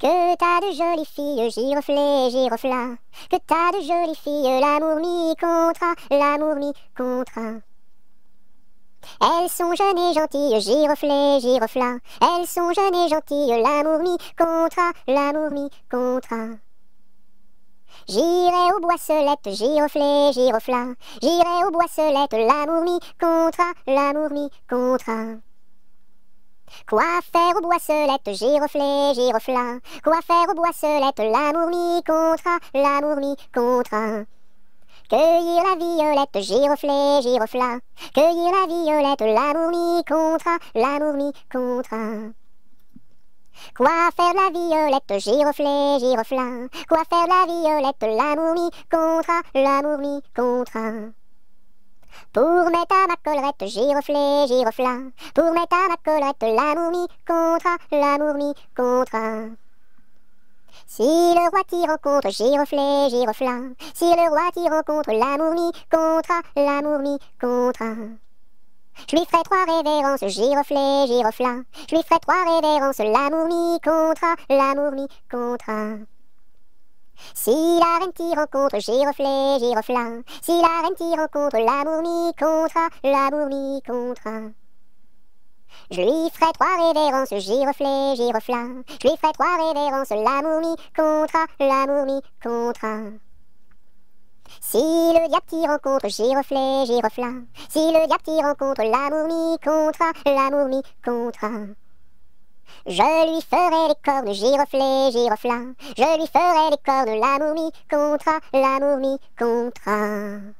Que t'as de jolies filles, giroflées, girofla. Que t'as de jolies filles, l'amour mi contre l'amour mi contre Elles sont jeunes et gentilles, giroflées, girofla. Elles sont jeunes et gentilles, l'amour mi contre l'amour mi contre J'irai aux boisselettes, giroflées, girofla. J'irai aux boisselettes, l'amour mi contre l'amour mi contre Quoi faire aux boisselettes, giroflées, girofla Quoi faire aux boisselettes, l'amour mi contre, l'amour mi contre Cueillir la violette, giroflée, girofla Cueillir la violette, l'amour mi contre, l'amour mi contre Quoi faire la violette, giroflée, girofla Quoi faire la violette, l'amour mi contre, l'amour mi contre pour mettre à ma collerette, giroflée, girofla. Pour mettre à ma collerette, l'amour mi contre, l'amour mi contre. Si le roi t'y rencontre, giroflée, girofla. Si le roi t'y rencontre, l'amour mi contre, l'amour mi contre. Je lui ferai trois révérences, giroflée, girofla. Je lui ferai trois révérences, l'amour mi contre, l'amour mi contre. Si la reine t'y rencontre, giroflée, girofla. Si la reine t'y rencontre, l'amour mi contre, l'amour mi contre. Je lui ferai trois révérences, giroflée, girofla. Je lui ferai trois révérences, l'amour mi contre, l'amour mi contre. Si le diable t'y rencontre, giroflée, girofla. Si le diable t'y rencontre, l'amour mi contre, l'amour mi contre. Je lui ferai les cornes, giroflées, girofla. Je lui ferai les cornes, l'amour mi contre, l'amour mi contre.